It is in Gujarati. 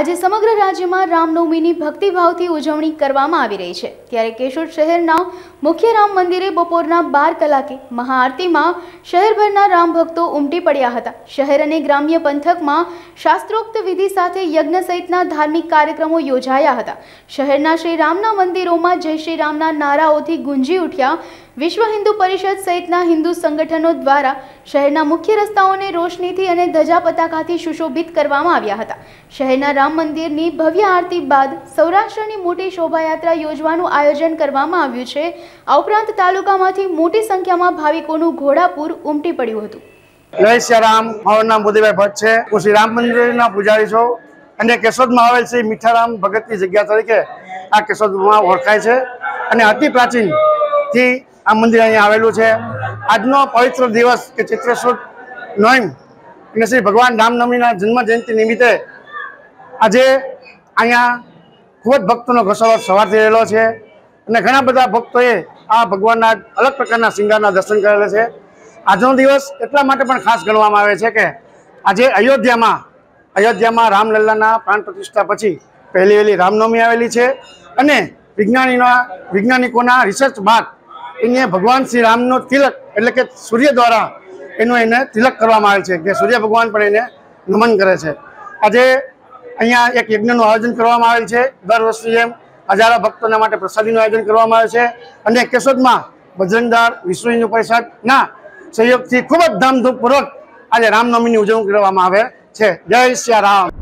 આજે સમગ્ર રાજ્યમાં રામનવમીની ભક્તિભાવથી ઉજવણી કરવામાં આવી રહી છે. ત્યારે કેશોદ શહેરના મુખ્ય રામ મંદિરે બપોરના બાર કલાકે મહાઆરતીમાં શહેરભરના રામ ભક્તો ઉમટી પડ્યા હતા. શહેર અને ગ્રામ્ય પંથકમાં શાસ્ત્રોક્ત વિધિ સાથે યજ્ઞ સહિતના ધાર્મિક કાર્યક્રમો યોજાયા હતા. શહેરના શ્રી રામના મંદિરોમાં જય શ્રી રામના નારાઓથી ગુંજી ઉઠ્યા વિશ્વ હિન્દુ પરિષદ સહિતના હિન્દુ સંગઠનો દ્વારા શહેરના મુખ્ય રસ્તાઓને રોશનીથી અને ધજા પતાકાથી સુશોભિત કરવામાં આવ્યા હતા. શહેરના રામ મંદિરની ભવ્ય આરતી બાદ સૌરાષ્ટ્રની મોટી શોભાયાત્રા યોજવાનું આયોજન કરવામાં આવ્યું છે. આ ઉપરાંત તાલુકામાંથી મોટી સંખ્યામાં ભાવિકોનું ઘોડાપુર ઉમટી પડ્યું હતું. જય શ્રી રામ મારું નામ બુદ્ધિભાઈ ભટ્ટ છે. હું શ્રી રામ મંદિરના પૂજારી છું અને કેશોદમાં આવેલ શ્રી મીઠારામ ભગતની જગ્યા તરીકે આ કેશોદમાં ઓળખાય છે. અને અતિ પ્રાચીનથી આ મંદિર અહીંયા આવેલું છે. આજનો પવિત્ર દિવસ કે ચૈત્ર સુદ નોઈમ. અને શ્રી ભગવાન રામનવમીના જન્મ જયંતિ નિમિત્તે આજે અહીંયા ખૂબ જ ભક્તોનો ઘસારો સવારથી રહેલો છે. અને ઘણા બધા ભક્તોએ આ ભગવાનના અલગ પ્રકારના શિંગારના દર્શન કરેલા છે. આજનો દિવસ એટલા માટે પણ ખાસ ગણવામાં આવે છે કે આજે અયોધ્યામાં અયોધ્યામાં રામલલ્લાના પ્રાણ પ્રતિષ્ઠા પછી પહેલી વહેલી રામનવમી આવેલી છે. અને વિજ્ઞાનીના વૈજ્ઞાનિકોના રિસર્ચ બાદ એને ભગવાન શ્રી રામનો તિલક એટલે કે સૂર્ય દ્વારા એનું એને તિલક કરવામાં આવે છે કે સૂર્ય ભગવાન પણ એને નમન કરે છે. આજે અહીંયા એક યજ્ઞનું આયોજન કરવામાં આવેલ છે. દર વર્ષની જેમ હજારો ભક્તોના માટે પ્રસાદીનું આયોજન કરવામાં આવે છે અને કેશોદમાં બજરંગદાર વિષ્ણુ પરિષદના સહયોગથી ખૂબ જ ધામધૂમપૂર્વક આજે રામનવમીની ઉજવણી કરવામાં આવે છે. જય શ્રી રામ.